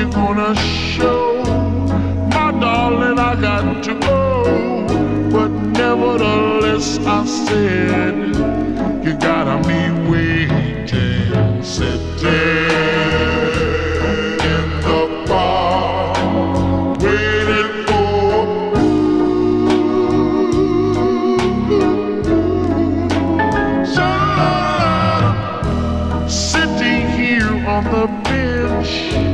you're gonna show, my darling. I got to go, but nevertheless, I said you gotta be waiting, sitting in the bar, waiting for. Sitting here on the bench